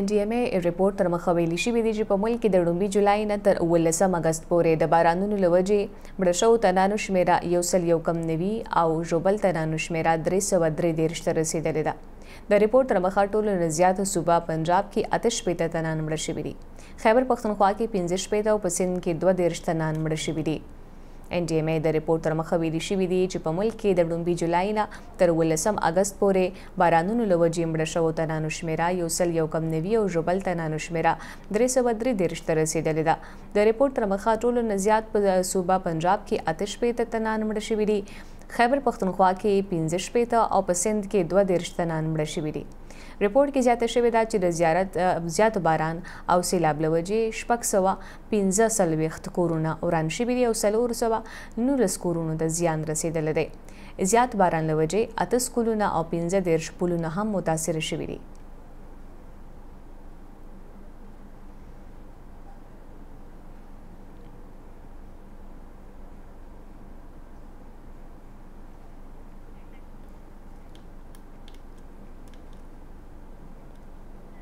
اېن ډي اېم اې رپورټ تر مخه ویلي شوي دي چې په ملک کې د ړومبي جولای نه تر اوولسم اګست پورې د بارانونو له وجې مړه شوو تنانو شمېره یو سل یو کم نوي او ژوبل تنانو شمېره درې سوه درې دېرش ته رسېدلې ده. د رپورټ تر مخه ټولو نه زیات صوبه پنجاب کې اته شپېته تنان مړه شوي دي. خیبر پښتونخوا کې پنځه شپېته او په سند کې دوه دېرش تنان مړه شوي دي. اېن ډي اېم اې د رپورټ تر مخه ویلي شوي دي چې په ملک کې د ړومبي جولای نه تر اوولسم اګست پورې بارانونو له وجې مړه شوو تنانو شمېره یو سل یو کم نوي او ژوبل تنانو شمېره درې سوه درې دېرش ته رسېدلې ده. د رپورټ تر مخه ټولو نه زیات په صوبه پنجاب کې اته شپېته تنان مړه شوي دي، خیبر پښتونخوا کې پنځه شپېته او په سند کې دوه دېرش تنان مړه شوي دي. رپورټ کې زیاته شوې ده چې د زیات باران او سېلاب له وجې شپږ سوه پنځه څلوېښت کورونه وران شوي دي او څلور سوه نولس کورونو ته زیان رسېدلی دی. زیات باران له وجې اته سکولونه او پنځه دېرش پلونه هم متاثر شوي دي.